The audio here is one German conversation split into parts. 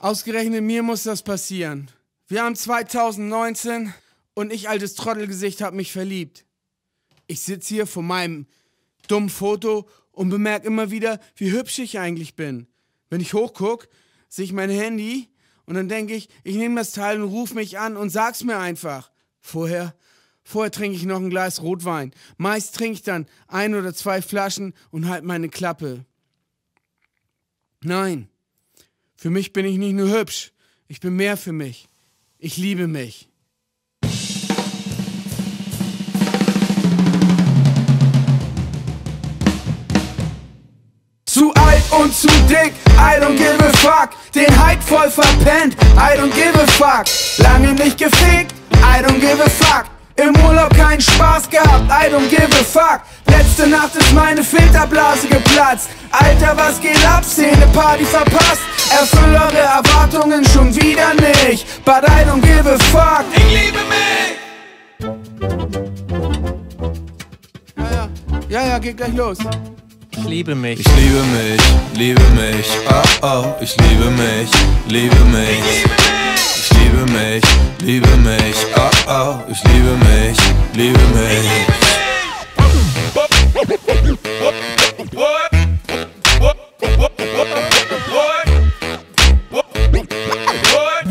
Ausgerechnet mir muss das passieren. Wir haben 2019 und ich, altes Trottelgesicht, hab mich verliebt. Ich sitze hier vor meinem dummen Foto und bemerke immer wieder, wie hübsch ich eigentlich bin. Wenn ich hochguck, sehe ich mein Handy und dann denke ich, ich nehme das Teil und ruf mich an und sag's mir einfach. Vorher, vorher trinke ich noch ein Glas Rotwein. Meist trinke ich dann ein oder zwei Flaschen und halt meine Klappe. Nein, für mich bin ich nicht nur hübsch, ich bin mehr für mich. Ich liebe mich. Zu alt und zu dick, I don't give a fuck. Den Hype voll verpennt, I don't give a fuck. Lange nicht gefickt, Im Urlaub keinen Spaß gehabt, I don't give a fuck. Letzte Nacht ist meine Filterblase geplatzt. Alter, was geht ab? Szene Party verpasst. Erfüll eure Erwartungen schon wieder nicht. But I don't give a fuck. Ich liebe mich! Ja, ja, ja, ja, geht gleich los. Ich liebe mich. Ich liebe mich, liebe mich, oh oh, ich liebe mich, liebe mich. Ich liebe mich, liebe ich liebe mich, liebe mich.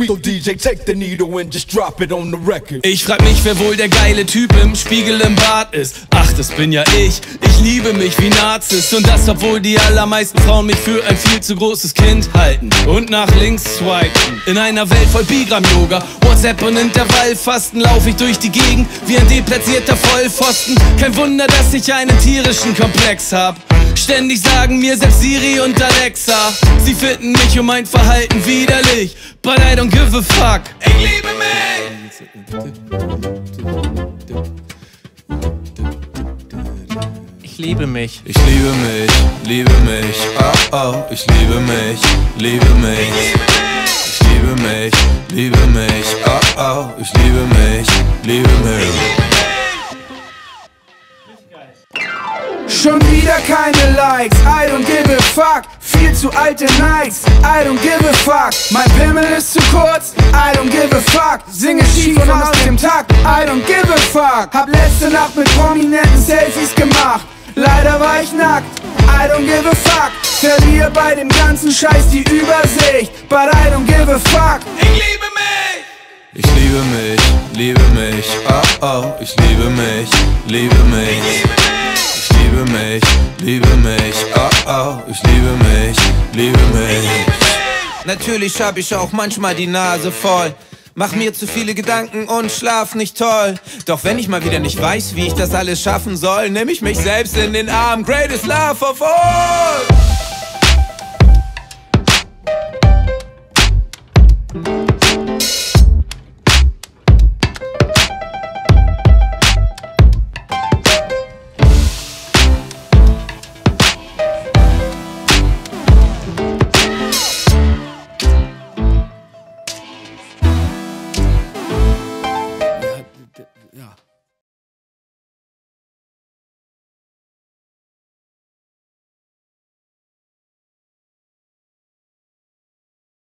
So DJ, take the needle and just drop it on the record. Ich frag mich, wer wohl der geile Typ im Spiegel im Bad ist. Ach, das bin ja ich. Ich liebe mich wie Nazis. Und das, obwohl die allermeisten Frauen mich für ein viel zu großes Kind halten. Und nach links swipen. In einer Welt voll Bigram-Yoga, WhatsApp und Intervallfasten lauf ich durch die Gegend wie ein deplatzierter Vollpfosten. Kein Wunder, dass ich einen tierischen Komplex hab. Ständig sagen mir selbst Siri und Alexa, sie finden mich und mein Verhalten widerlich. But I don't give a fuck. Ich liebe mich! Ich liebe mich. Ich liebe mich, liebe mich, oh oh, ich liebe mich, liebe mich. Ich liebe mich, liebe mich, oh oh, ich liebe mich, liebe mich. Schon wieder keine Likes, I don't give a fuck. Viel zu alte Nikes, I don't give a fuck. Mein Pimmel ist zu kurz, I don't give a fuck. Singe schief und aus dem Takt, I don't give a fuck. Hab letzte Nacht mit prominenten Selfies gemacht. I don't give a fuck. Verliere bei dem ganzen Scheiß die Übersicht, but I don't give a fuck. Ich liebe mich! Ich liebe mich, liebe mich, oh oh, ich liebe mich, liebe mich. Ich liebe mich, liebe mich, oh oh, ich liebe mich, liebe mich. Natürlich hab ich auch manchmal die Nase voll. Mach mir zu viele Gedanken und schlaf nicht toll. Doch wenn ich mal wieder nicht weiß, wie ich das alles schaffen soll, nehm ich mich selbst in den Arm. Greatest love of all!